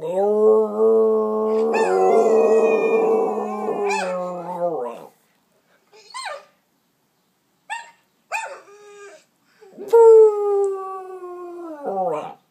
Oh. 到了。